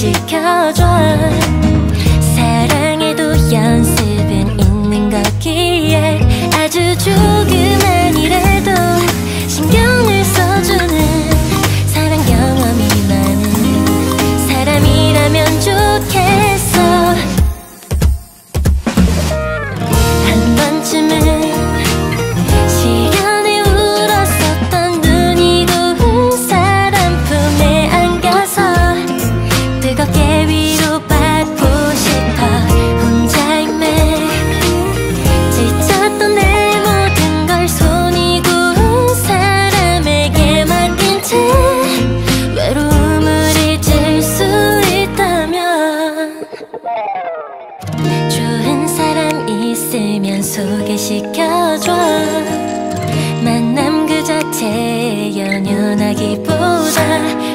시켜줘 좋은 사람 있으면 소개시켜줘. 만남 그 자체에 연연하기보다